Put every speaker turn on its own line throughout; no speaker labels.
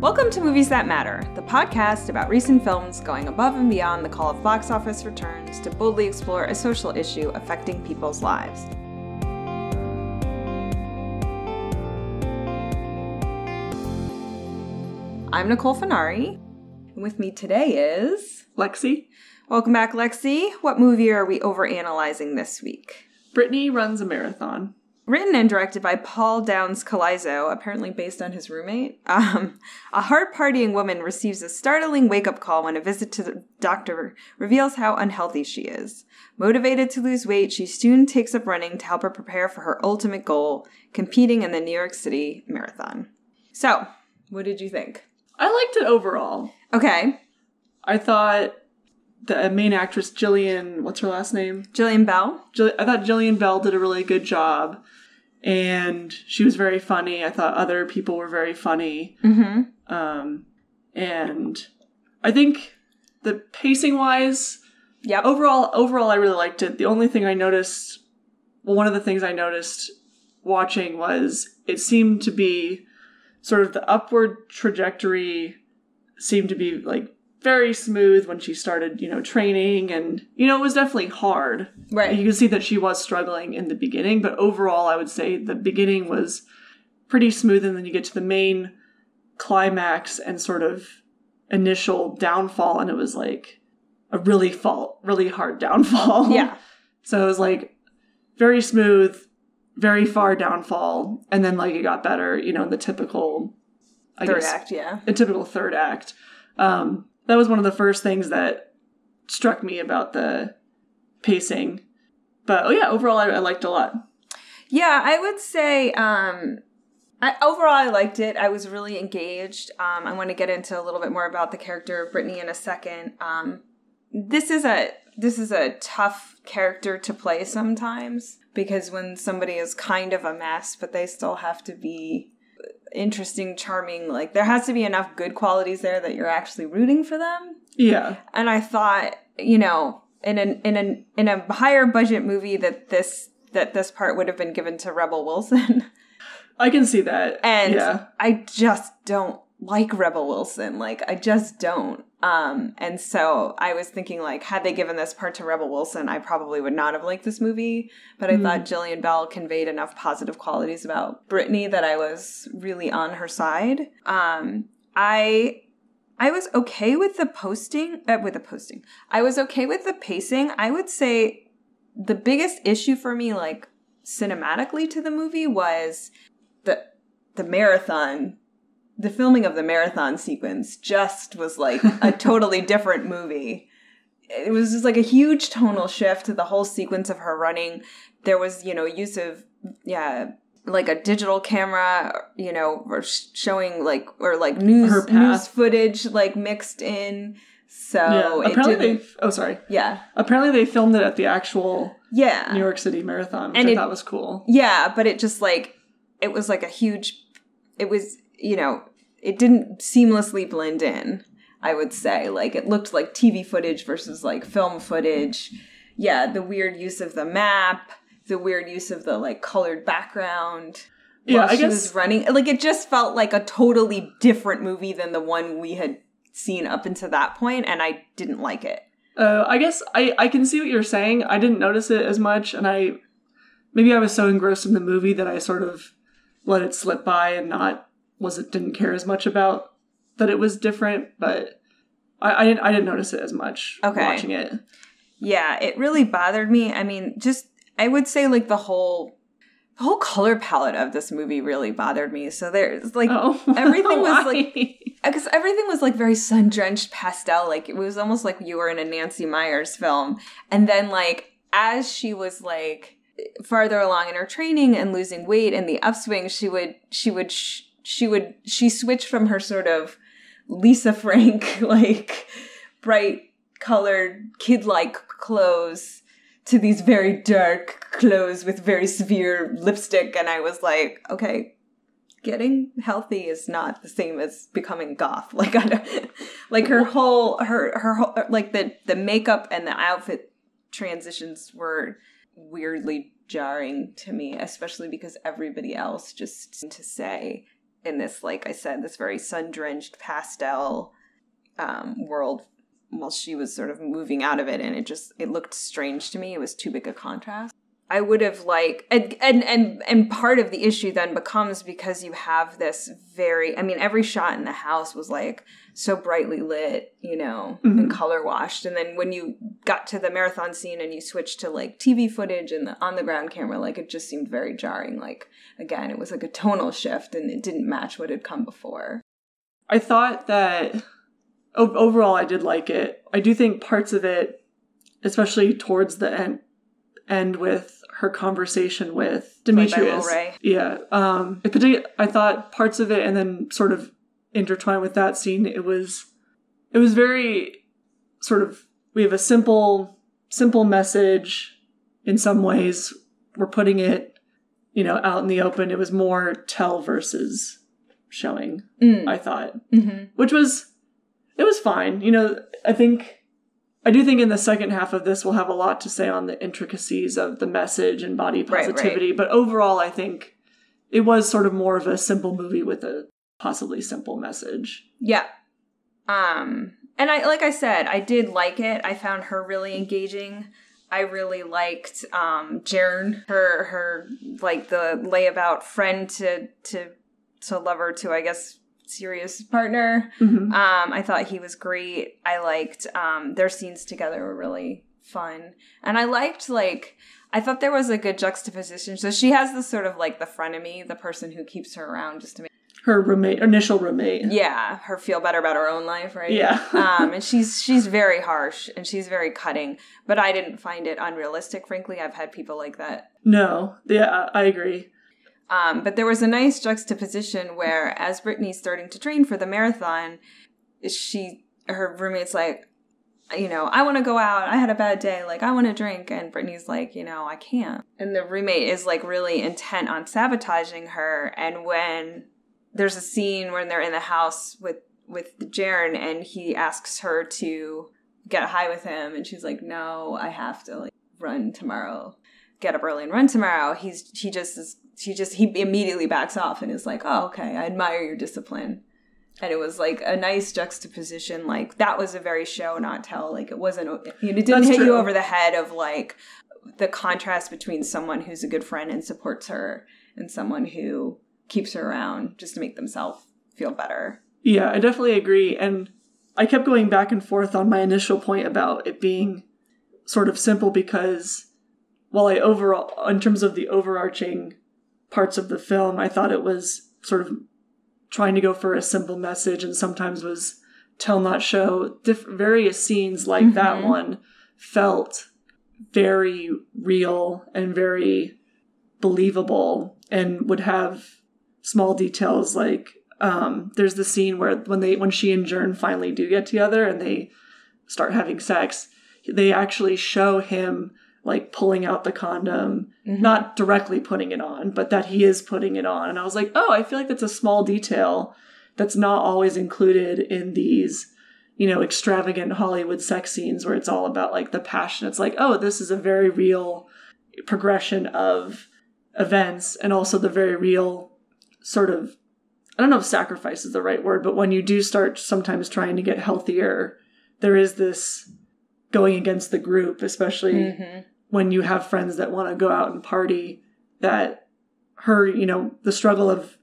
Welcome to Movies That Matter, the podcast about recent films going above and beyond the call of box office returns to boldly explore a social issue affecting people's lives. I'm Nicole Finari, and with me today is
Lexy.
Welcome back, Lexy. What movie are we overanalyzing this week?
Brittany runs a marathon.
Written and directed by Paul Downs Colaizzo, apparently based on his roommate. Um, a hard partying woman receives a startling wake up call when a visit to the doctor reveals how unhealthy she is. Motivated to lose weight, she soon takes up running to help her prepare for her ultimate goal competing in the New York City Marathon. So, what did you think?
I liked it overall.
Okay,
I thought the main actress Jillian, what's her last name?
Jillian Bell.
Jill, I thought Jillian Bell did a really good job, and she was very funny. I thought other people were very funny,
Mm-hmm.
um, and I think the pacing wise,
Yep.
overall, overall, I really liked it. The only thing I noticed, well, one of the things I noticed watching was it seemed to be sort of the upward trajectory seemed to be like very smooth when she started, you know, training and you know, it was definitely hard.
Right.
You can see that she was struggling in the beginning, but overall I would say the beginning was pretty smooth and then you get to the main climax and sort of initial downfall and it was like a really fall really hard downfall.
Yeah.
So it was like very smooth, very far downfall, and then like it got better, you know, in the typical I
Third
guess
act, yeah.
a typical third act. Um, that was one of the first things that struck me about the pacing. But oh yeah, overall I, I liked a lot.
Yeah, I would say um I, overall I liked it. I was really engaged. Um I want to get into a little bit more about the character of Brittany in a second. Um this is a this is a tough character to play sometimes because when somebody is kind of a mess but they still have to be interesting, charming, like there has to be enough good qualities there that you're actually rooting for them
Yeah.
and I thought, you know, in an in an in a higher budget movie that this that this part would have been given to Rebel Wilson,
I can see that.
and
yeah.
I just don't like Rebel Wilson. Like I just don't. Um, and so I was thinking, like, had they given this part to Rebel Wilson, I probably would not have liked this movie. But I
Mhm.
thought Jillian Bell conveyed enough positive qualities about Brittany that I was really on her side. Um, I I was okay with the posting, uh, with the posting. I was okay with the pacing. I would say the biggest issue for me, like cinematically to the movie, was the the marathon. The filming of the marathon sequence just was like a totally different movie. It was just like a huge tonal shift to the whole sequence of her running. There was, you know, use of yeah, like a digital camera, you know, or showing like or like news
Her
news footage like mixed in. So
yeah.
it
Apparently they oh sorry.
yeah,
Apparently they filmed it at the actual
yeah,
New York City Marathon, which
And
I
it-
thought was cool.
yeah, but it just like it was like a huge. It was you know it didn't seamlessly blend in. I would say like it looked like TV footage versus like film footage. Yeah, the weird use of the map, the weird use of the like colored background.
Yeah, I
she
guess
was running. Like it just felt like a totally different movie than the one we had seen up until that point, and I didn't like it.
Uh, I guess I, I can see what you're saying. I didn't notice it as much, and I maybe I was so engrossed in the movie that I sort of let it slip by and not was it didn't care as much about that it was different. But I, I didn't I didn't notice it as much
Okay.
watching it.
Yeah, it really bothered me. I mean, just I would say like the whole the whole color palette of this movie really bothered me. So there's like
oh,
everything was, like- because everything was like very sun drenched pastel. Like it was almost like you were in a Nancy Meyers film. And then like as she was like farther along in her training and losing weight and the upswing, she would she would sh- she would she switched from her sort of Lisa Frank like bright colored kid like clothes to these very dark clothes with very severe lipstick and I was like, okay, getting healthy is not the same as becoming goth. Like I like her whole her her whole like the the makeup and the outfit transitions were weirdly jarring to me, especially because everybody else just to say in this, like I said, this very sun drenched pastel um, world while she was sort of moving out of it and it just it looked strange to me. It was too big a contrast. I would have like and and and, and part of the issue then becomes because you have this very i mean every shot in the house was like so brightly lit you know
Mhm.
and color washed. And then when you got to the marathon scene and you switched to like tv footage and the on the ground camera like it just seemed very jarring like again it was like a tonal shift and it didn't match what had come before
I thought that overall I did like it. I do think parts of it, especially towards the end, end with her conversation with
Played by Lil
Demetrius. Yeah. Um. I thought parts of it, and then sort of intertwined with that scene, it was, it was very, sort of. We have a simple, simple message. In some ways, we're putting it, you know, out in the open. It was more tell versus showing.
mm.
I thought
hmm
which was it was fine. You know, I think I do think in the second half of this we'll have a lot to say on the intricacies of the message and body
Right, right.
positivity, but overall I think it was sort of more of a simple movie with a possibly simple message.
Yeah. Um and I like I said, I did like it. I found her really engaging. I really liked um Jern, her her like the layabout friend to to to lover to I guess serious partner.
Mhm.
Um I thought he was great. I liked um their scenes together were really fun. And I liked like I thought there was a good juxtaposition. So she has this sort of like the frenemy, the person who keeps her around just to make
Her roommate, initial roommate.
yeah, her feel better about her own life, right?
Yeah.
um, and she's she's very harsh and she's very cutting, but I didn't find it unrealistic. Frankly, I've had people like that.
No, yeah, I agree.
Um, but there was a nice juxtaposition where, as Brittany's starting to train for the marathon, she her roommate's like, you know, I want to go out. I had a bad day. Like, I want to drink. And Brittany's like, you know, I can't. And the roommate is like really intent on sabotaging her. And when there's a scene when they're in the house with with Jern and he asks her to get high with him, and she's like, no, I have to like run tomorrow. Get up early and run tomorrow. He's he just is he just he immediately backs off and is like, oh okay, I admire your discipline and it was like a nice juxtaposition like that was a very show not tell like it wasn't it didn't
That's
hit you over the head of like the contrast between someone who's a good friend and supports her and someone who keeps her around just to make themselves feel better
Yeah, I definitely agree. And I kept going back and forth on my initial point about it being sort of simple because while I overall, in terms of the overarching parts of the film, I thought it was sort of trying to go for a simple message and sometimes was tell not show. Diff- various scenes like that
Mhm.
one felt very real and very believable and would have small details like um, there's the scene where when they when she and Jern finally do get together and they start having sex, they actually show him like pulling out the condom,
Mhm.
not directly putting it on, but that he is putting it on. And I was like, oh, I feel like that's a small detail that's not always included in these, you know, extravagant Hollywood sex scenes where it's all about like the passion. It's like, oh, this is a very real progression of events and also the very real sort of I don't know if sacrifice is the right word, but when you do start sometimes trying to get healthier, there is this going against the group, especially
Mhm.
when you have friends that want to go out and party, that her, you know, the struggle of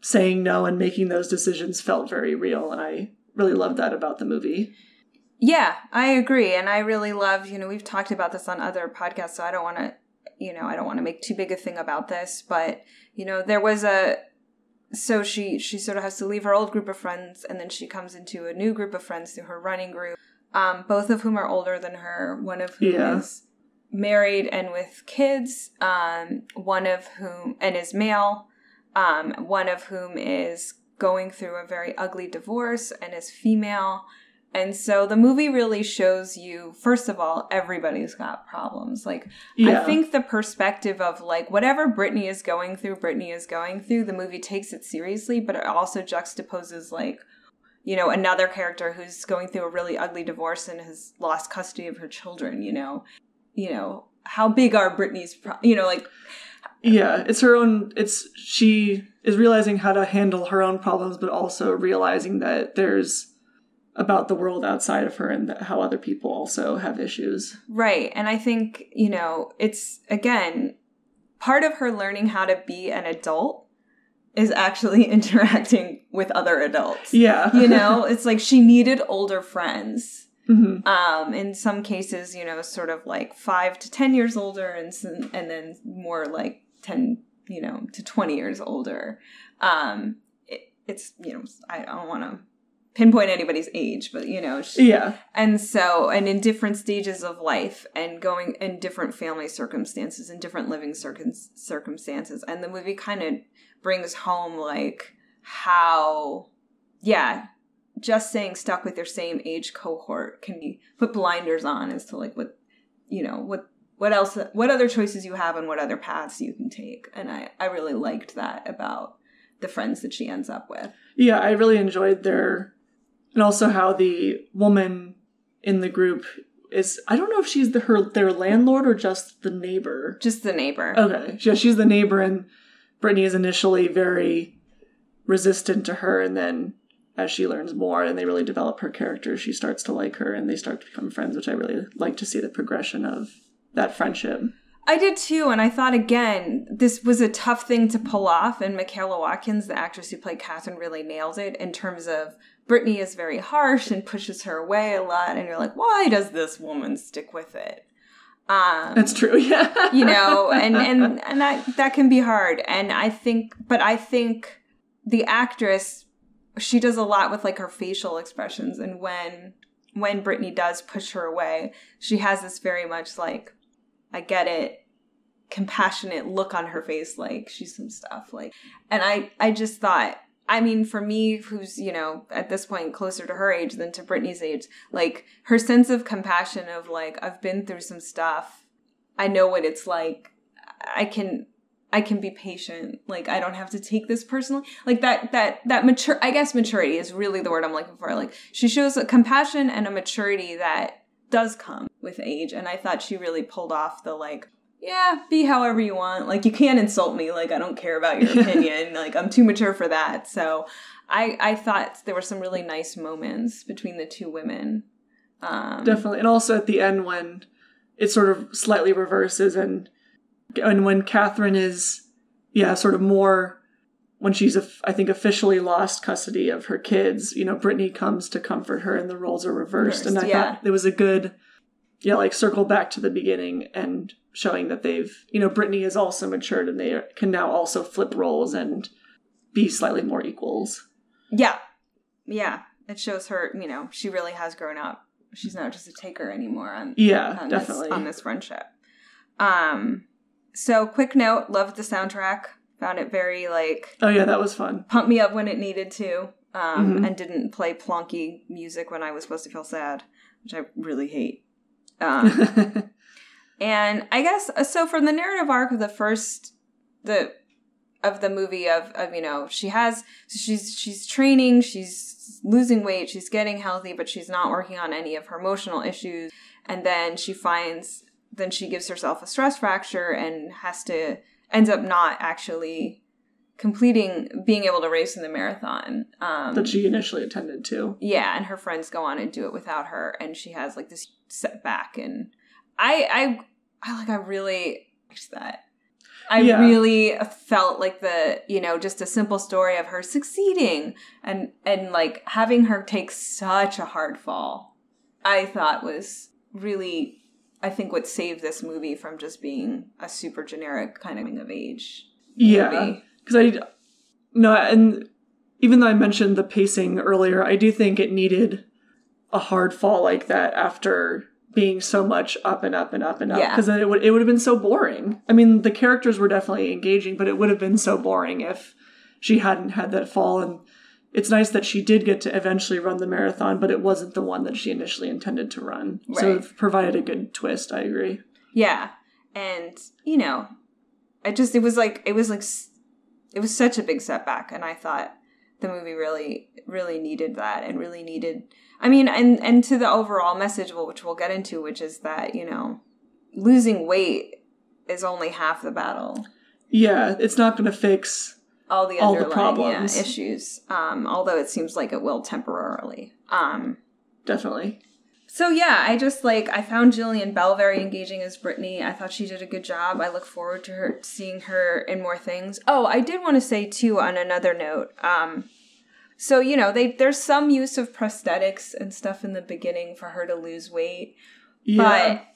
saying no and making those decisions felt very real. And I really loved that about the movie.
Yeah, I agree. And I really love, you know, we've talked about this on other podcasts, so I don't want to, you know, I don't want to make too big a thing about this, but, you know, there was a so she she sort of has to leave her old group of friends and then she comes into a new group of friends through her running group. Um, both of whom are older than her, one of whom
Yeah.
is married and with kids, um, one of whom and is male, um, one of whom is going through a very ugly divorce and is female. And so the movie really shows you, first of all, everybody's got problems. Like,
Yeah.
I think the perspective of like whatever Brittany is going through, Brittany is going through, the movie takes it seriously, but it also juxtaposes like, you know, another character who's going through a really ugly divorce and has lost custody of her children, you know. You know, how big are Brittany's, pro- you know, like
Yeah, it's her own. It's she is realizing how to handle her own problems, but also realizing that there's about the world outside of her and how other people also have issues.
Right. And I think, you know, it's again part of her learning how to be an adult is actually interacting with other adults.
Yeah.
You know, it's like she needed older friends.
hmm
Um, in some cases, you know, sort of like five to ten years older, and and then more like ten, you know, to twenty years older. Um, it, it's you know, I don't want to pinpoint anybody's age, but you know, she,
Yeah.
and so and in different stages of life and going in different family circumstances and different living circum- circumstances, and the movie kind of brings home like how, yeah, just saying stuck with your same age cohort can be put blinders on as to like what you know what what else what other choices you have and what other paths you can take. And i i really liked that about the friends that she ends up with.
Yeah, I really enjoyed their, and also how the woman in the group is. I don't know if she's the her their landlord or just the neighbor.
just the neighbor
Okay, yeah, she's the neighbor, and Brittany is initially very resistant to her, and then as she learns more and they really develop her character, she starts to like her, and they start to become friends, which I really like to see the progression of that friendship.
I did too, and I thought again, this was a tough thing to pull off, and Michaela Watkins, the actress who played Catherine, really nailed it in terms of Brittany is very harsh and pushes her away a lot, and you're like, why does this woman stick with it? Um,
That's true, yeah.
you know, and and and that that can be hard, and I think, but I think the actress she does a lot with like her facial expressions, and when when Brittany does push her away, she has this very much like I get it. Compassionate look on her face like she's some stuff like and I I just thought I mean for me who's you know at this point closer to her age than to Brittany's age like her sense of compassion of like I've been through some stuff. I know what it's like. I can I can be patient. Like I don't have to take this personally. Like that that that mature I guess maturity is really the word I'm looking for. Like she shows a compassion and a maturity that does come with age and I thought she really pulled off the like yeah, be however you want. Like you can't insult me. Like I don't care about your opinion. like I'm too mature for that. So I I thought there were some really nice moments between the two women. Um
Definitely. And also at the end when it sort of slightly reverses and and when Catherine is yeah, sort of more when she's I think officially lost custody of her kids, you know, Brittany comes to comfort her and the roles are reversed. and I
yeah.
thought it was a good yeah, like circle back to the beginning and showing that they've you know, Brittany is also matured and they can now also flip roles and be slightly more equals.
Yeah. Yeah. It shows her, you know, she really has grown up. She's not just a taker anymore on
Yeah,
on
definitely.
this on this friendship. Um so quick note, loved the soundtrack. Found it very like
Oh yeah, that was fun.
pumped me up when it needed to. Um
Mhm.
and didn't play plonky music when I was supposed to feel sad, which I really hate. Um And I guess uh, so from the narrative arc of the first the of the movie of of you know she has she's she's training she's losing weight she's getting healthy but she's not working on any of her emotional issues. And then she finds then she gives herself a stress fracture and has to ends up not actually completing being able to race in the marathon um
that she initially attended to.
yeah, and her friends go on and do it without her, and she has like this setback. And I, I, I like, I really liked that. I
Yeah.
really felt like the, you know, just a simple story of her succeeding and and like having her take such a hard fall. I thought was really, I think, what saved this movie from just being a super generic kind of of age
Yeah. Because I no, and even though I mentioned the pacing earlier, I do think it needed a hard fall like that after being so much up and up and up and up
Yeah.
because then it would it would have been so boring. I mean, the characters were definitely engaging, but it would have been so boring if she hadn't had that fall. And it's nice that she did get to eventually run the marathon, but it wasn't the one that she initially intended to run. So
Right.
it provided a good twist. I agree.
Yeah. And, you know, I just, it was like, it was like, it was such a big setback. And I thought the movie really, really needed that and really needed, I mean, and, and to the overall message, which we'll get into, which is that, you know, losing weight is only half the battle.
Yeah, it's not going to fix
all the
All the problems.
yeah, issues. Um, although it seems like it will temporarily. Um,
definitely.
So yeah, I just like I found Jillian Bell very engaging as Brittany. I thought she did a good job. I look forward to her seeing her in more things. Oh, I did want to say too on another note. Um, so you know, they there's some use of prosthetics and stuff in the beginning for her to lose weight.
Yeah.
But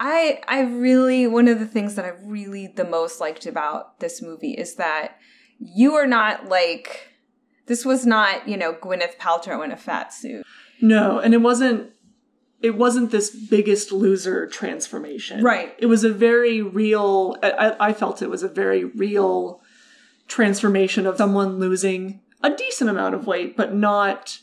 I I really one of the things that I really the most liked about this movie is that you are not like this was not, you know, Gwyneth Paltrow in a fat suit.
No, and it wasn't it wasn't this biggest loser transformation.
Right.
It was a very real I, I felt it was a very real transformation of someone losing a decent amount of weight, but not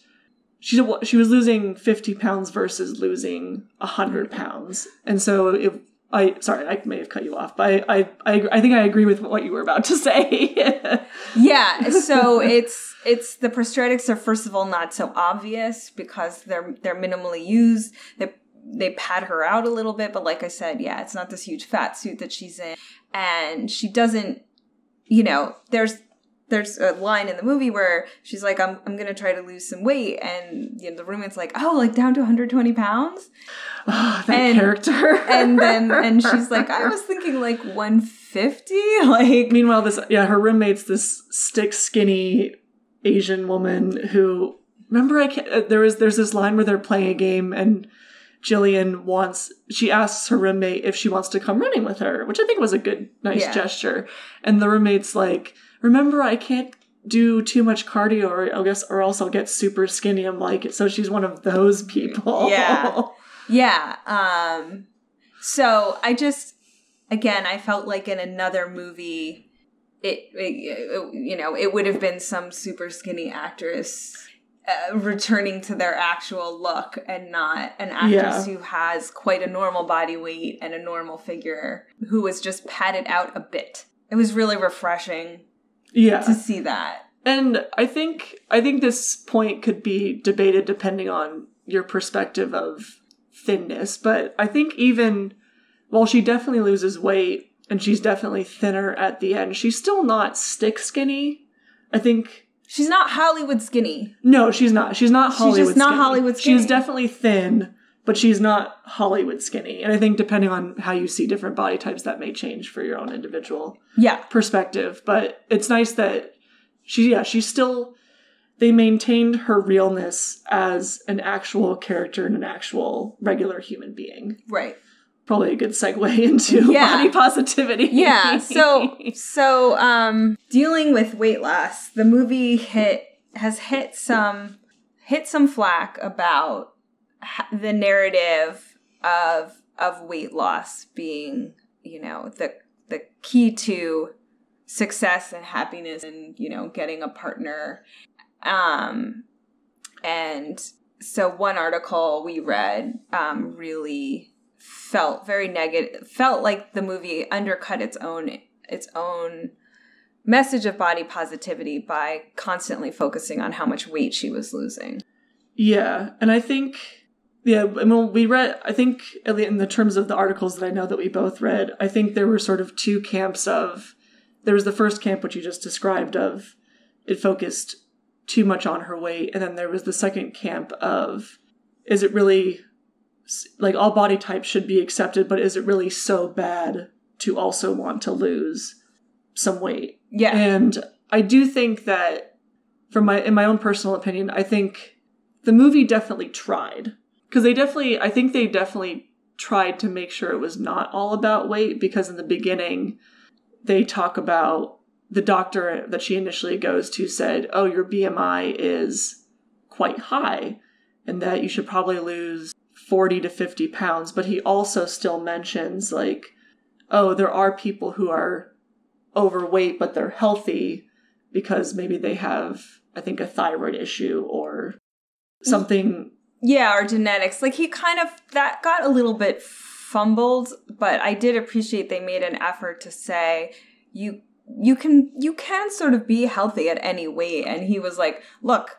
she she was losing 50 pounds versus losing 100 pounds. And so it I sorry, I may have cut you off, but I I I, I think I agree with what you were about to say.
Yeah, so it's it's the prosthetics are first of all not so obvious because they're they're minimally used. They they pad her out a little bit, but like I said, yeah, it's not this huge fat suit that she's in, and she doesn't, you know, there's there's a line in the movie where she's like, I'm I'm gonna try to lose some weight, and you know the roommate's like, oh, like down to 120 pounds,
oh, that
And-
character.
and then and she's like, I was thinking like 150, like
Meanwhile, this yeah, her roommate's this stick skinny Asian woman who remember I can't, uh, there was there's this line where they're playing a game and Jillian wants she asks her roommate if she wants to come running with her, which I think was a good nice
Yeah.
gesture. And the roommate's like, "Remember, I can't do too much cardio, or I guess, or else I'll get super skinny." I'm like, so she's one of those people.
Yeah. Yeah. Um so I just again I felt like in another movie it, it, you know it would have been some super skinny actress uh, returning to their actual look and not an actress
Yeah.
who has quite a normal body weight and a normal figure who was just padded out a bit. It was really refreshing
yeah.
to see that.
And I think I think this point could be debated depending on your perspective of thinness, but I think even while she definitely loses weight and she's definitely thinner at the end, she's still not stick skinny. I think
She's not Hollywood skinny.
no, she's not. She's not
She's
Hollywood.
just not
skinny.
Hollywood
She's definitely thin, but she's not Hollywood skinny. And I think depending on how you see different body types, that may change for your own individual
Yeah.
perspective. But it's nice that she, yeah, she's still. They maintained her realness as an actual character and an actual regular human being.
Right.
Probably a good segue into
Yeah.
body positivity.
yeah so so um dealing with weight loss the movie hit has hit some hit some flack about the narrative of of weight loss being you know the the key to success and happiness and you know getting a partner um and so one article we read um really felt very negative felt like the movie undercut its own its own message of body positivity by constantly focusing on how much weight she was losing
Yeah, and I think yeah, I mean, we read. I think at in the terms of the articles that I know that we both read, I think there were sort of two camps of. There was the first camp which you just described of, it focused too much on her weight, and then there was the second camp of, is it really, like all body types should be accepted, but is it really so bad to also want to lose some weight?
yeah
And I do think that from my in my own personal opinion, I think the movie definitely tried. Because they definitely I think they definitely tried to make sure it was not all about weight because in the beginning they talk about the doctor that she initially goes to said, "Oh, your BMI is quite high and that you should probably lose 40 to 50 pounds." But he also still mentions like, "Oh, there are people who are overweight but they're healthy because maybe they have I think a thyroid issue or something
yeah or genetics like he kind of that got a little bit fumbled but i did appreciate they made an effort to say you you can you can sort of be healthy at any weight and he was like look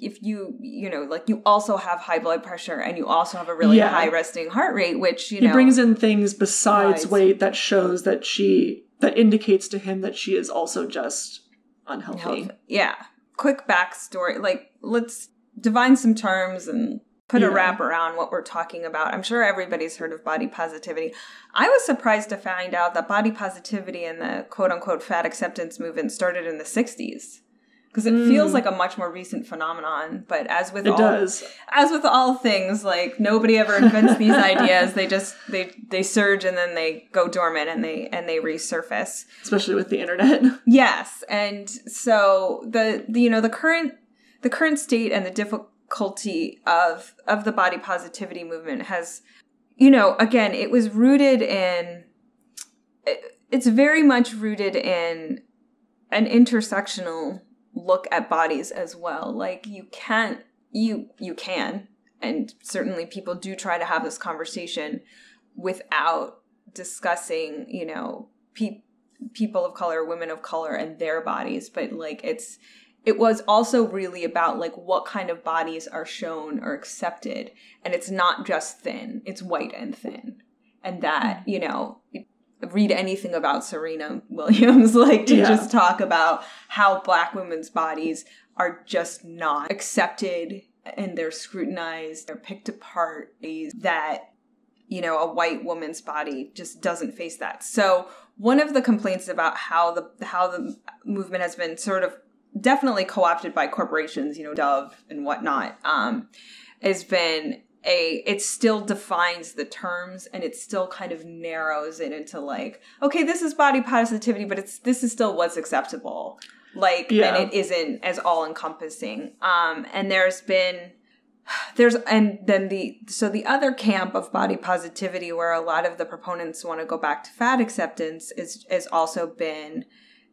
if you you know like you also have high blood pressure and you also have a really
Yeah.
high resting heart rate which you
he
know
brings in things besides weight that shows that she that indicates to him that she is also just unhealthy.
Health. Yeah. Quick backstory. Like, let's define some terms and put a wrap around what we're talking about. I'm sure everybody's heard of body positivity. I was surprised to find out that body positivity and the quote unquote fat acceptance movement started in the 60s. Because it feels
Mm.
like a much more recent phenomenon, but as with
It
all
does.
as with all things, like nobody ever invents these ideas. They just they they surge and then they go dormant and they and they resurface.
Especially with the internet.
Yes, and so the, the you know the current the current state and the difficulty of of the body positivity movement has you know again it was rooted in it- it's very much rooted in an intersectional look at bodies as well. Like you can't you you can and certainly people do try to have this conversation without discussing you know pe- people of color women of color and their bodies but like it's it was also really about like what kind of bodies are shown or accepted and it's not just thin it's white and thin. And that mm-hmm. you know read anything about serena williams like to
Yeah.
just talk about how black women's bodies are just not accepted and they're scrutinized they're picked apart that you know a white woman's body just doesn't face that so one of the complaints about how the how the movement has been sort of definitely co-opted by corporations you know dove and whatnot um has been a it still defines the terms and it still kind of narrows it into like okay this is body positivity but it's this is still what's acceptable like
Yeah.
and it isn't as all encompassing um and there's been there's and then the so the other camp of body positivity where a lot of the proponents want to go back to fat acceptance is has also been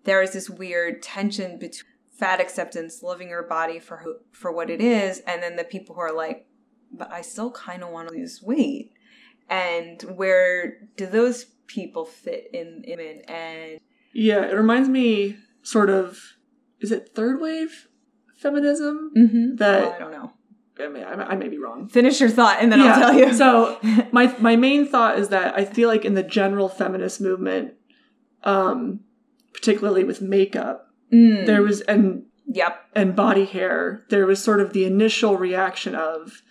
there is this weird tension between fat acceptance loving your body for who, for what it is and then the people who are like but I still kind of want to lose weight and where do those people fit in in and
Yeah, it reminds me sort of is it third wave feminism?
mm-hmm.
That-
I don't know
I I, I may be wrong.
finish your thought and then
Yeah,
I'll tell you
so my my main thought is that I feel like in the general feminist movement, um, particularly with makeup,
Mm,
there was and
yep
and body hair, there was sort of the initial reaction of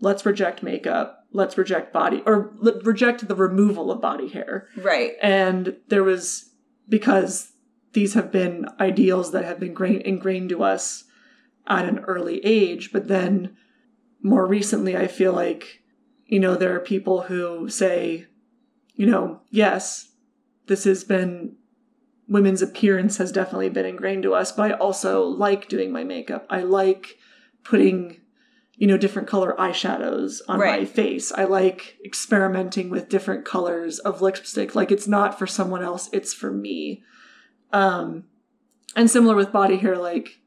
let's reject makeup, let's reject body or le- reject the removal of body hair.
right
And there was because these have been ideals that have been grain, ingrained to us at an early age, but then more recently, I feel like you know there are people who say, you know, yes, this has been women's appearance has definitely been ingrained to us, but I also like doing my makeup. I like putting you know different color eyeshadows on my face. I like experimenting with different colors of lipstick. Like it's not for someone else, it's for me. Um and similar with body hair like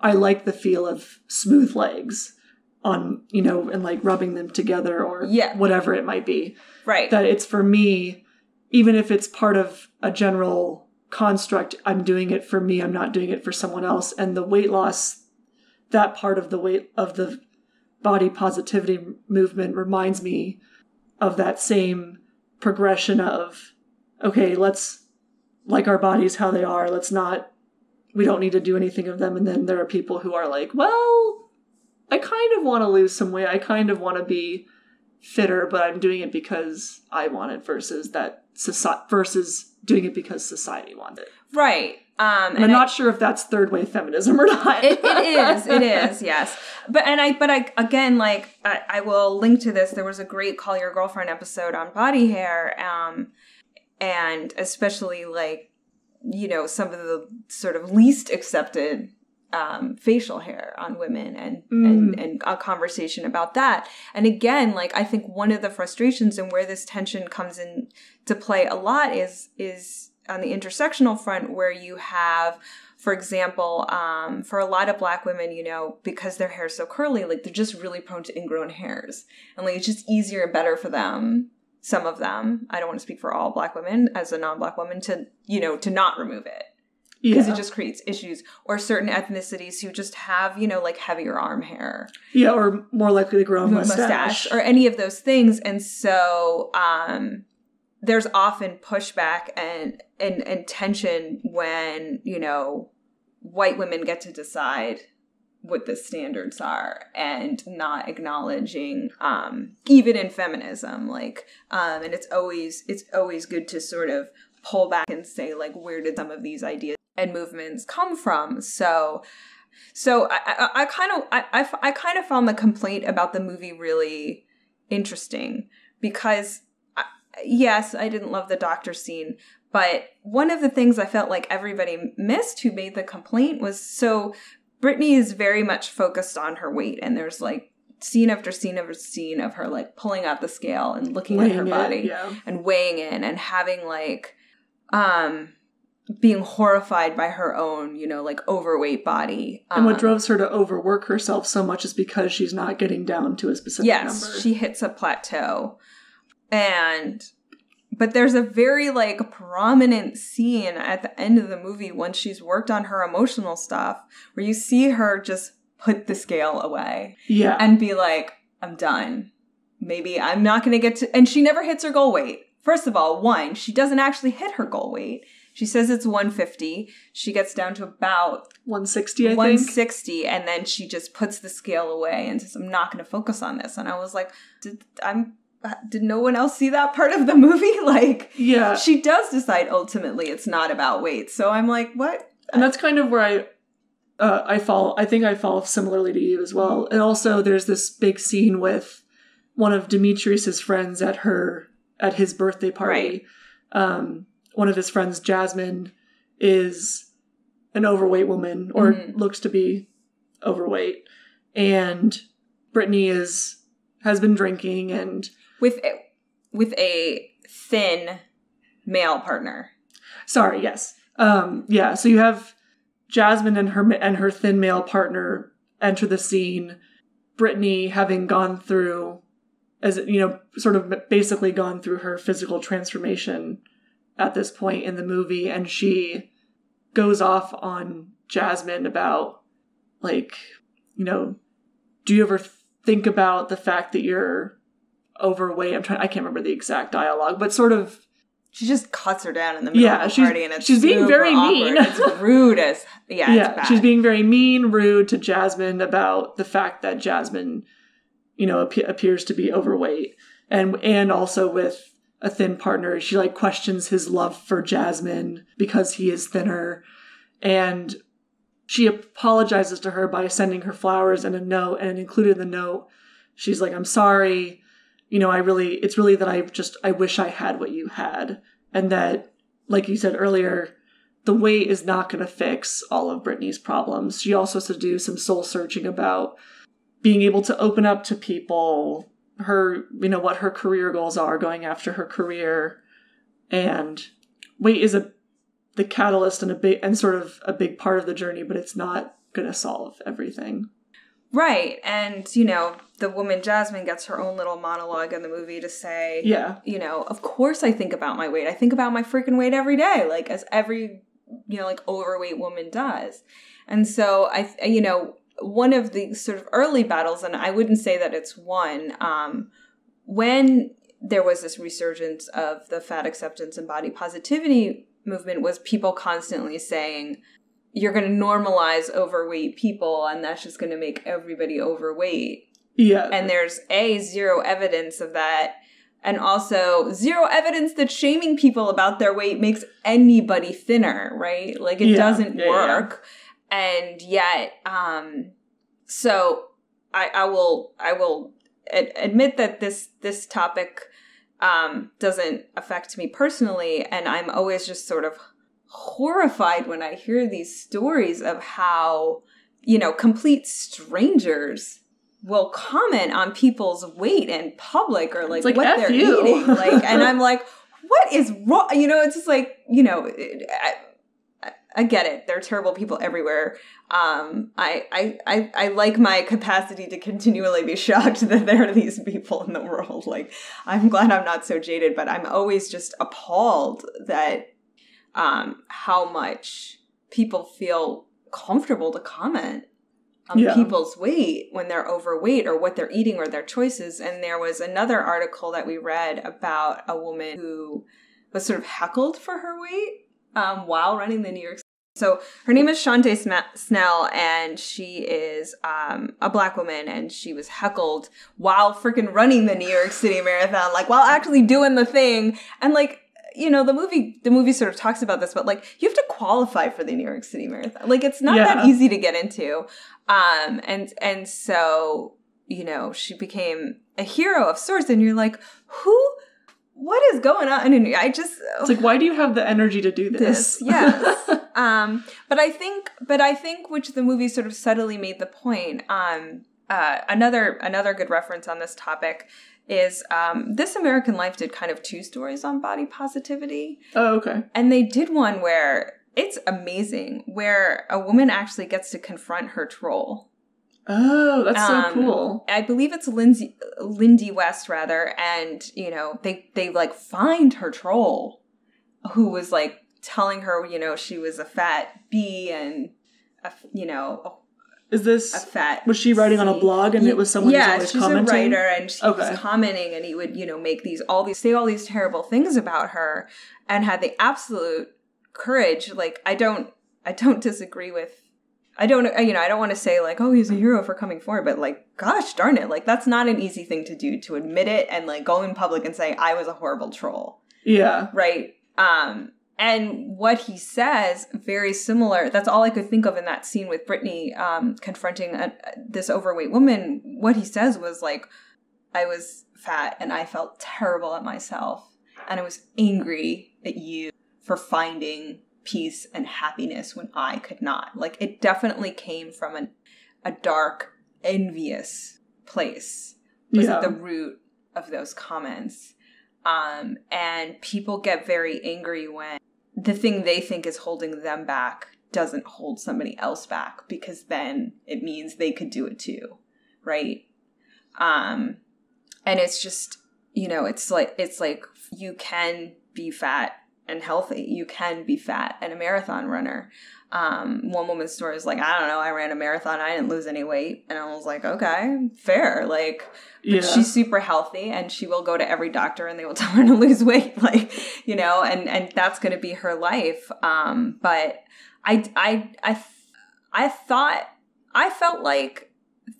I like the feel of smooth legs on, you know, and like rubbing them together or
Yeah.
whatever it might be
right
that it's for me, even if it's part of a general construct, I'm doing it for me, I'm not doing it for someone else. And the weight loss, that part of the weight of the body positivity movement reminds me of that same progression of, okay, let's like our bodies how they are, let's not, we don't need to do anything of them. And then there are people who are like, well, I kind of want to lose some weight, I kind of want to be fitter, but I'm doing it because I want it versus that society versus doing it because society wants it.
right um
And
and
I'm
I-
not sure if that's third wave feminism or not.
it, it is it is yes but and i but i again like I, I will link to this there was a great call your girlfriend episode on body hair um and especially like you know some of the sort of least accepted um, facial hair on women and, and
Mm.
and a conversation about that and again like i think one of the frustrations and where this tension comes in to play a lot is is on the intersectional front where you have for example um, for a lot of black women you know because their hair is so curly like they're just really prone to ingrown hairs. And like it's just easier and better for them some of them. I don't want to speak for all black women as a non-black woman to you know to not remove it. Because
yeah.
it just creates issues. Or certain ethnicities who just have you know like heavier arm hair.
Yeah, or more likely to grow a mustache.
mustache or any of those things. And so um there's often pushback and, and and tension when you know white women get to decide what the standards are and not acknowledging um even in feminism like um and it's always it's always good to sort of pull back and say like where did some of these ideas and movements come from? So so i kind of I, I i kind of found the complaint about the movie really interesting because yes i didn't love the doctor scene but one of the things I felt like everybody missed who made the complaint was so Brittany is very much focused on her weight, and there's like scene after scene after scene of her like pulling out the scale and looking
Weighing
at her
it,
body
yeah.
and weighing in and having like um being horrified by her own, you know, like overweight body.
And what
Um,
drives her to overwork herself so much is because she's not getting down to a specific
yes
number.
she hits a plateau and but there's a very like prominent scene at the end of the movie once she's worked on her emotional stuff where you see her just put the scale away
yeah.
and be like i'm done. Maybe i'm not going to get to and she never hits her goal weight. First of all one she doesn't actually hit her goal weight. She says it's 150 she gets down to about
160, I think.
160 and then she just puts the scale away and says i'm not going to focus on this. And i was like did i'm did no one else see that part of the movie like
Yeah.
she does decide ultimately it's not about weight so i'm like what
and that's kind of where I uh, I fall. I think I fall similarly to you as well. And also, there's this big scene with one of Demetrius's friends at her at his birthday party. Um, one of his friends, Jasmine, is an overweight woman or
Mhm.
looks to be overweight, and Brittany is has been drinking and
with a, with a thin male partner
Sorry, yes. Um, yeah, so you have Jasmine and her and her thin male partner enter the scene. Brittany having gone through, as you know, sort of basically gone through her physical transformation at this point in the movie, and she goes off on Jasmine about, like, you know, do you ever think about the fact that you're overweight? I'm trying. I can't remember the exact dialogue, but sort of
she just cuts her down in the middle
Yeah,
of the
she's-
party and it's
she's being very
awkward.
mean.
it's rude as yeah,
yeah,
it's bad.
she's being very mean, rude to Jasmine about the fact that Jasmine, you know, ap- appears to be overweight, and and also with a thin partner, she like questions his love for Jasmine because he is thinner, and she apologizes to her by sending her flowers and a note, and included in the note, she's like, "I'm sorry." You know, I really, it's really that I just, I wish I had what you had. And that, like you said earlier, the weight is not going to fix all of Brittany's problems. She also has to do some soul searching about being able to open up to people, her, you know, what her career goals are, going after her career. And weight is a the catalyst and a big and sort of a big part of the journey, but it's not going to solve everything.
right and you know the woman jasmine gets her own little monologue in the movie to say
Yeah.
you know, of course I think about my weight. I think about my freaking weight every day, like as every, you know, like overweight woman does. And so I, you know, one of the sort of early battles, and I wouldn't say that it's one, um, when there was this resurgence of the fat acceptance and body positivity movement was people constantly saying, you're going to normalize overweight people and that's just going to make everybody overweight
Yeah.
and there's a zero evidence of that. And also zero evidence that shaming people about their weight makes anybody thinner right? Like it
Yeah,
doesn't
yeah, yeah.
work. And yet um so i i will i will ad- admit that this this topic um doesn't affect me personally. And i'm always just sort of horrified when i hear these stories of how you know complete strangers will comment on people's weight in public or like,
like,
what
F
they're
you.
eating like and i'm like what is wrong? You know it's just like you know it- I, I- I get it. There are terrible people everywhere. Um I, I i i like my capacity to continually be shocked that there are these people in the world. Like i'm glad i'm not so jaded but i'm always just appalled that um how much people feel comfortable to comment um,
Yeah.
people's weight when they're overweight or what they're eating or their choices. And there was another article that we read about a woman who was sort of heckled for her weight um, while running the New York. So her name is Shauntay Sma- Snell, and she is um, a black woman, and she was heckled while freaking running the New York City Marathon, like while actually doing the thing, and like you know the movie the movie sort of talks about this but like you have to qualify for the new york city marathon like it's not that easy to get into um and and so you know she became a hero of sorts and you're like who what is going on and i just
It's like, why do you have the energy to do this?
this yes um but i think but i think which the movie sort of subtly made the point um uh another another good reference on this topic is um this american life did kind of two stories on body positivity
oh, okay.
and they did one where it's amazing where a woman actually gets to confront her troll
Oh, that's so
um,
cool.
I believe it's Lindsay Lindy West rather, and you know they they like find her troll, who was like telling her you know she was a fat bee and a, you know
Is this
a fat.
was she writing on a blog and it was someone
yeah,
who's
she's
commenting?
a writer, and she
Okay.
was commenting, and he would you know make these all these say all these terrible things about her, and had the absolute courage. Like I don't I don't disagree with. I don't, you know, I don't want to say like, oh, he's a hero for coming forward, but like, gosh darn it, like that's not an easy thing to do to admit it and like go in public and say I was a horrible troll,
Yeah.
right? Um, and what he says, very similar. That's all I could think of in that scene with Brittany um, confronting a, this overweight woman. What he says was like, I was fat and I felt terrible at myself, and I was angry at you for finding peace and happiness when I could not. Like it definitely came from an, a dark, envious place. Was
Yeah.
at the root of those comments. Um, and people get very angry when the thing they think is holding them back doesn't hold somebody else back because then it means they could do it too, right? Um, and it's just you know it's like it's like you can be fat and healthy you can be fat and a marathon runner um one woman's story is like i don't know i ran a marathon i didn't lose any weight and i was like okay fair like but
Yeah.
she's super healthy and she will go to every doctor and they will tell her to lose weight like you know and and that's going to be her life um but i i i i thought i felt like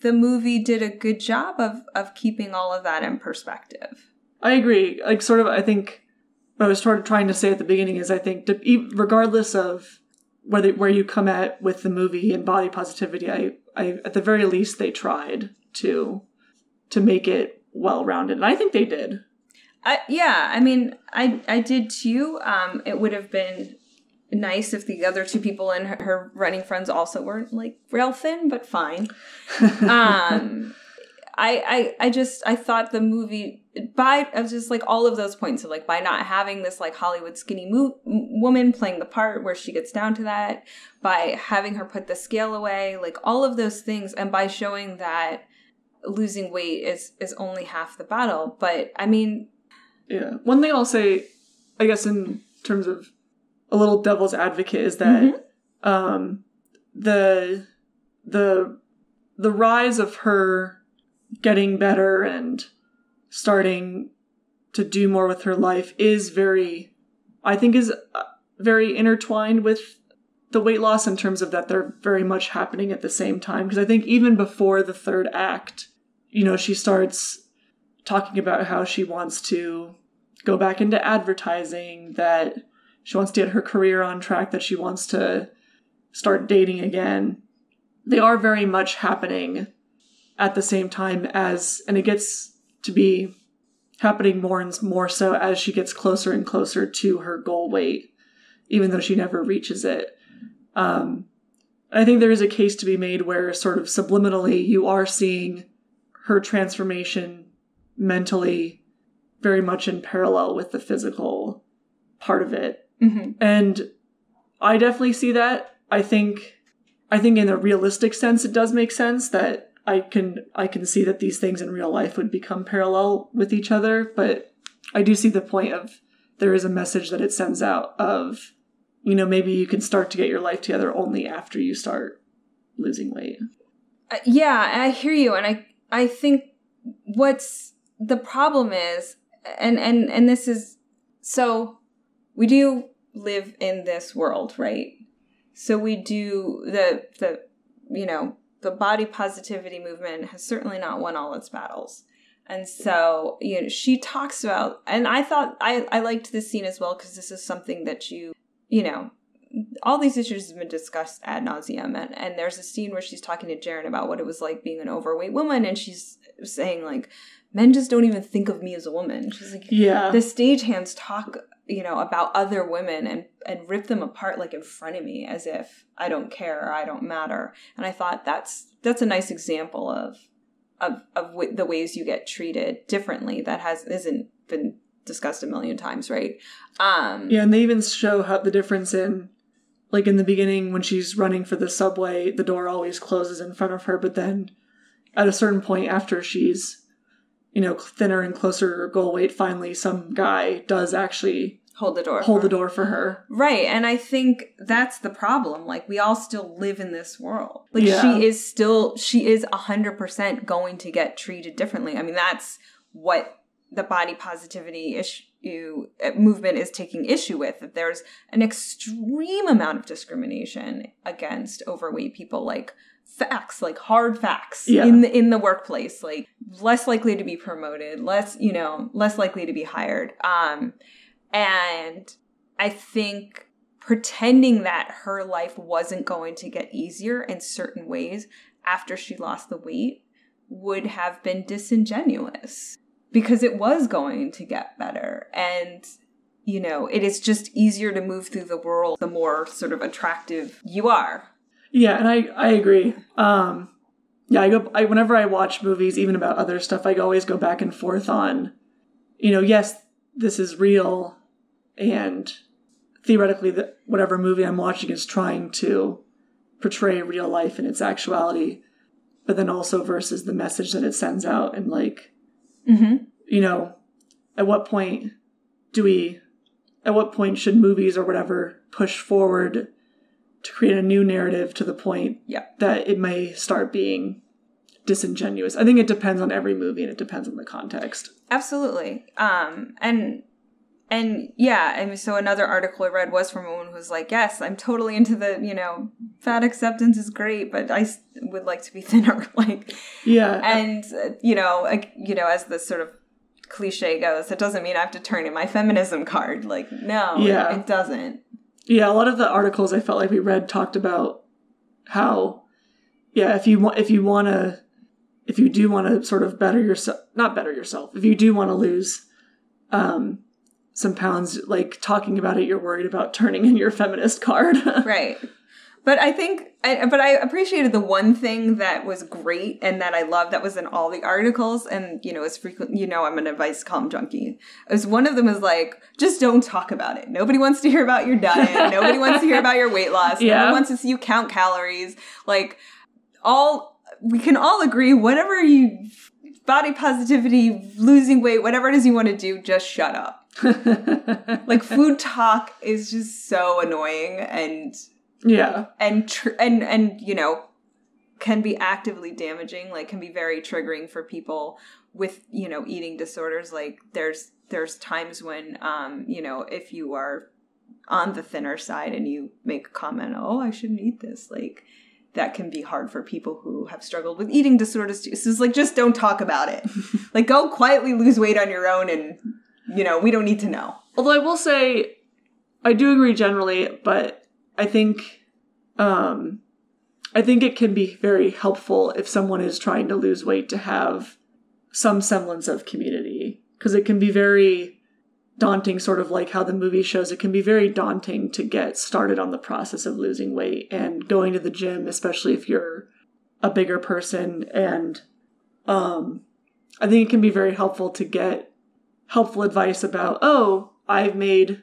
the movie did a good job of of keeping all of that in perspective
I agree. Like, sort of, I think what I was sort of trying to say at the beginning is I think, to, regardless of whether where you come at with the movie and body positivity, I, I at the very least they tried to to make it well rounded, and I think they did.
I, yeah, I mean, I I did too. Um, it would have been nice if the other two people in her, her running friends also weren't like real thin, but fine. Um, I I I just I thought the movie by I was just like all of those points of like by not having this like Hollywood skinny mo- woman playing the part where she gets down to that, by having her put the scale away, like all of those things, and by showing that losing weight is is only half the battle. But I mean,
Yeah. One thing I'll say, I guess, in terms of a little devil's advocate, is that
Mhm.
um, the the the rise of her getting better and starting to do more with her life is very, I think, is uh, very intertwined with the weight loss in terms of that they're very much happening at the same time. Because I think even before the third act, you know, she starts talking about how she wants to go back into advertising, that she wants to get her career on track, that she wants to start dating again. They are very much happening at the same time as, and it gets to be happening more and more so as she gets closer and closer to her goal weight, even though she never reaches it. Um, I think there is a case to be made where, sort of subliminally, you are seeing her transformation mentally very much in parallel with the physical part of it.
mhm.
And I definitely see that. I think I think in a realistic sense it does make sense that I can I can see that these things in real life would become parallel with each other, but I do see the point of there is a message that it sends out of you know maybe you can start to get your life together only after you start losing weight.
Uh, yeah, I hear you, and I I think what's the problem is, and and and this is so we do live in this world, right? So we do the the you know the body positivity movement has certainly not won all its battles. And so, you know, she talks about, and I thought I, I liked this scene as well because this is something that you, you know, all these issues have been discussed ad nauseum, and, and there's a scene where she's talking to Jern about what it was like being an overweight woman, and she's saying like, men just don't even think of me as a woman. She's like,
Yeah.
the stagehands talk, you know, about other women and and rip them apart like in front of me as if I don't care or I don't matter. And I thought that's that's a nice example of of of w- the ways you get treated differently that has isn't been discussed a million times, right? Um,
Yeah, and they even show how the difference in like in the beginning when she's running for the subway, the door always closes in front of her, but then at a certain point after she's you know thinner and closer goal weight, finally some guy does actually
hold the door.
hold
for
the door for her.
Right, and I think that's the problem. Like we all still live in this world. Like
Yeah.
she is still she is 100% going to get treated differently. I mean, that's what the body positivity issue uh, movement is taking issue with that there's an extreme amount of discrimination against overweight people like facts like hard facts
Yeah.
in the in the workplace like less likely to be promoted less you know less likely to be hired um and I think pretending that her life wasn't going to get easier in certain ways after she lost the weight would have been disingenuous because it was going to get better. And, you know, it is just easier to move through the world the more sort of attractive you are.
Yeah, and I I agree. Um yeah, I go I whenever I watch movies even about other stuff, I always go back and forth on you know, yes, this is real and theoretically that whatever movie I'm watching is trying to portray real life in its actuality, but then also versus the message that it sends out and like
Mm-hmm.
you know, at what point do we, at what point should movies or whatever push forward to create a new narrative to the point
Yeah.
that it may start being disingenuous? I think it depends on every movie and it depends on the context.
Absolutely. Um, and and yeah, I mean, so another article I read was from a woman who was like, "Yes, I'm totally into the, you know, fat acceptance is great, but I would like to be thinner." like,
Yeah.
and uh, you know, like, you know, as the sort of cliche goes, it doesn't mean I have to turn in my feminism card. Like, no, it-
Yeah.
it, doesn't.
Yeah, a lot of the articles I felt like we read talked about how, yeah, if you want, if you want to, if you do want to sort of better yourself, not better yourself, if you do want to lose, um, some pounds, like talking about it, you're worried about turning in your feminist card.
right but i think I, but i appreciated the one thing that was great and that i loved that was in all the articles and you know it's frequent you know i'm an advice column junkie as one of them is like just don't talk about it. Nobody wants to hear about your diet. Nobody wants to hear about your weight loss.
Yeah.
nobody wants to see you count calories. Like all we can all agree whatever you body positivity losing weight whatever it is you want to do just shut up. Like food talk is just so annoying and
yeah,
and tr- and and you know can be actively damaging like can be very triggering for people with you know eating disorders. Like there's there's times when um you know if you are on the thinner side and you make a comment oh i shouldn't eat this like that can be hard for people who have struggled with eating disorders too. So it's like just don't talk about it. Like go quietly lose weight on your own and you know we don't need to know.
Although I will say, I do agree generally, but I think, um, I think it can be very helpful if someone is trying to lose weight to have some semblance of community because it can be very daunting, sort of like how the movie shows. It can be very daunting to get started on the process of losing weight and going to the gym, especially if you're a bigger person. And um, I think it can be very helpful to get helpful advice about, oh, I've made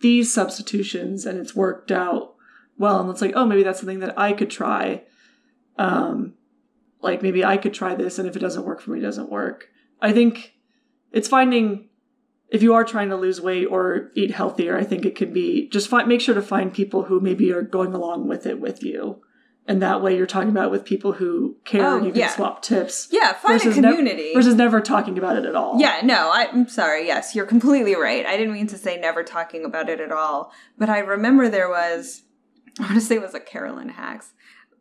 these substitutions and it's worked out well. And it's like, oh, maybe that's something that I could try. Um, like maybe I could try this, and if it doesn't work for me, it doesn't work. I think it's finding if you are trying to lose weight or eat healthier, I think it could be just find make sure to find people who maybe are going along with it with you and that way you're talking about it with people who care
Oh,
and you can
yeah.
swap tips.
Yeah, find a community.
versus never talking about it at all.
Yeah, no, I, I'm sorry. Yes, you're completely right. I didn't mean to say never talking about it at all. But I remember there was, I want to say it was a Carolyn Hax.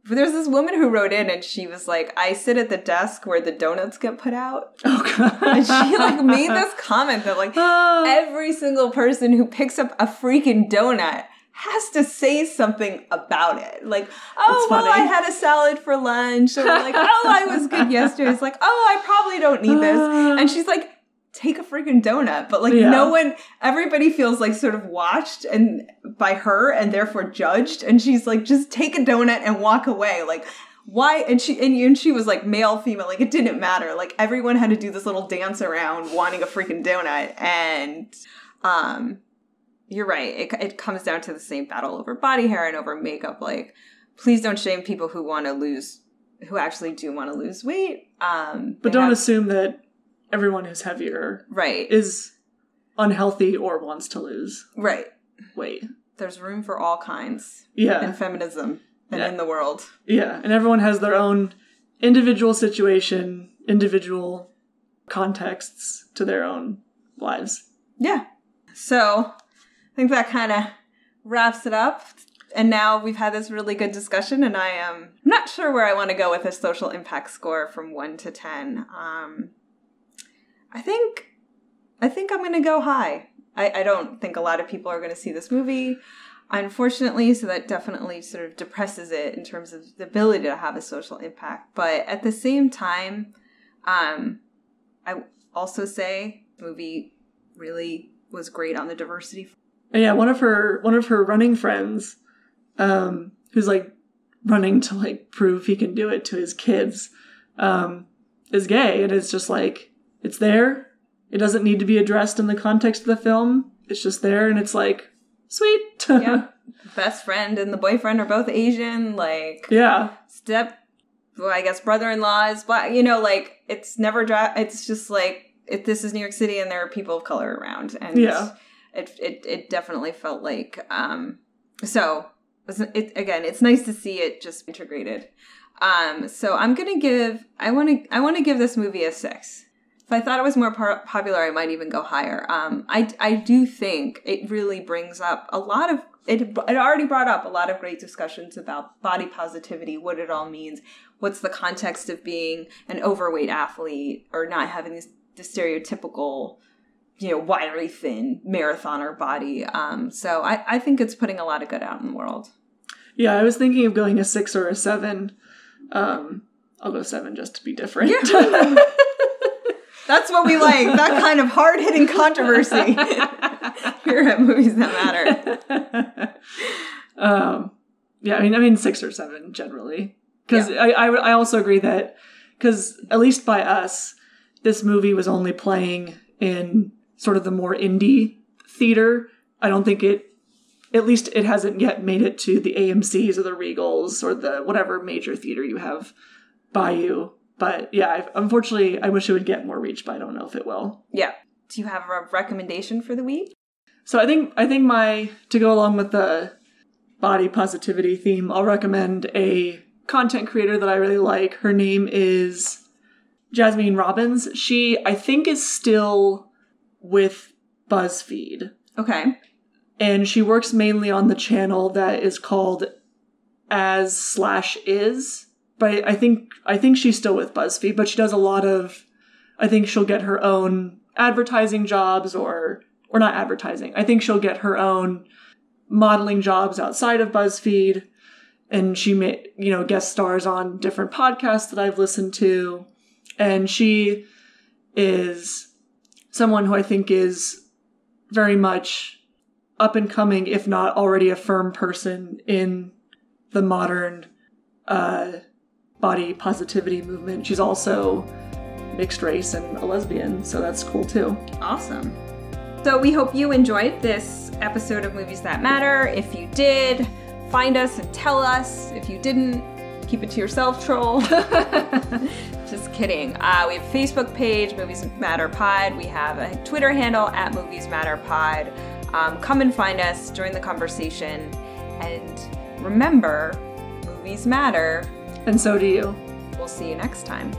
But there's this woman who wrote in and she was like, I sit at the desk where the donuts get put out.
Oh god.
And she like made this comment that like every single person who picks up a freaking donut has to say something about it. Like, oh, well, I had a salad for lunch. Or like, oh, I was good yesterday. It's like, oh, I probably don't need this. And she's like, take a freaking donut. But like,
Yeah.
no one, everybody feels like sort of watched and by her and therefore judged. And she's like, just take a donut and walk away. Like, why? And she and, and she was like male, female, like it didn't matter. Like everyone had to do this little dance around wanting a freaking donut, and um, you're right. It it comes down to the same battle over body hair and over makeup. Like, please don't shame people who want to lose, who actually do want to lose weight. Um,
But don't
have-
assume that everyone who's heavier
right,
is unhealthy or wants to lose
right.
weight.
There's room for all kinds
Yeah.
in feminism and
Yeah.
in the world.
Yeah, and everyone has their own individual situation, individual contexts to their own lives.
Yeah. So I think that kind of wraps it up. And now we've had this really good discussion, and I am not sure where I want to go with a social impact score from one to ten. Um, I think, I think I'm going to go high. I, I don't think a lot of people are going to see this movie, unfortunately. So that definitely sort of depresses it in terms of the ability to have a social impact. But at the same time, um, I also say the movie really was great on the diversity.
Yeah, one of her one of her running friends, um, who's like running to like prove he can do it to his kids, um, is gay, and it's just like it's there. It doesn't need to be addressed in the context of the film. It's just there, and it's like sweet.
Yeah. Best friend and the boyfriend are both Asian. Like
yeah.
step, well, I guess brother-in-law is black. You know, like it's never dra- It's just like if this is New York City and there are people of color around, and
Yeah.
it it it definitely felt like um. So it, it again, it's nice to see it just integrated. Um, so I'm gonna give. I want to. I want to give this movie a six. If I thought it was more par- popular, I might even go higher. Um, I I do think it really brings up a lot of it. It already brought up a lot of great discussions about body positivity, what it all means, what's the context of being an overweight athlete or not having this, the stereotypical, you know, wiry, thin marathoner body. Um, so I I think it's putting a lot of good out in the world.
Yeah, I was thinking of going a six or a seven. Um, I'll go seven just to be different.
Yeah. That's what we like. That kind of hard hitting controversy here at Movies That Matter.
um, yeah, I mean, I mean six or seven generally, because I, I would- I also agree that because at least by us, this movie was only playing in sort of the more indie theater. I don't think it, at least it hasn't yet made it to the AMC's or the Regals or the whatever major theater you have by you. But yeah, I, unfortunately, I wish it would get more reach, but I don't know if it will.
Yeah. Do you have a recommendation for the week?
So I think I think my to go along with the body positivity theme, I'll recommend a content creator that I really like. Her name is Jazzmyne Robbins. She I think is still with BuzzFeed.
Okay.
And she works mainly on the channel that is called as slash is. But I think I think she's still with BuzzFeed, but she does a lot of I think she'll get her own advertising jobs or or not advertising. I think she'll get her own modeling jobs outside of BuzzFeed and she may you know guest stars on different podcasts that I've listened to and she is someone who I think is very much up and coming if not already a firm person in the modern uh body positivity movement. She's also mixed race and a lesbian, so that's cool too.
Awesome. So we hope you enjoyed this episode of Movies That Matter. If you did, find us and tell us. If you didn't, keep it to yourself, troll. Just kidding. Uh, we have Facebook page, Movies Matter Pod. We have a Twitter handle at Movies Matter Pod. Um, come and find us, join the conversation, and remember, movies matter.
And so do you.
We'll see you next time.